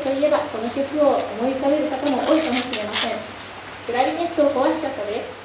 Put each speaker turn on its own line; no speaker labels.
といえばこの曲を思い浮かべる方も多いかもしれません。クラリネットを壊しちゃったです。